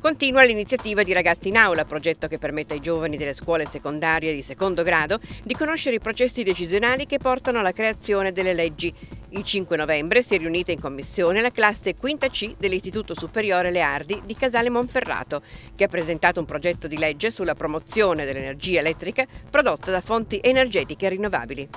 Continua l'iniziativa di Ragazzi in Aula, progetto che permette ai giovani delle scuole secondarie di secondo grado di conoscere i processi decisionali che portano alla creazione delle leggi. Il 5 novembre si è riunita in commissione la classe quinta C dell'Istituto Superiore Leardi di Casale Monferrato, che ha presentato un progetto di legge sulla promozione dell'energia elettrica prodotta da fonti energetiche rinnovabili.